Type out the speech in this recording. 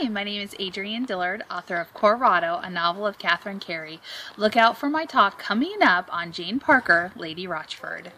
Hi, my name is Adrienne Dillard, author of Cor Rotto, a novel of Catherine Carey. Look out for my talk coming up on Jane Parker, Lady Rochford.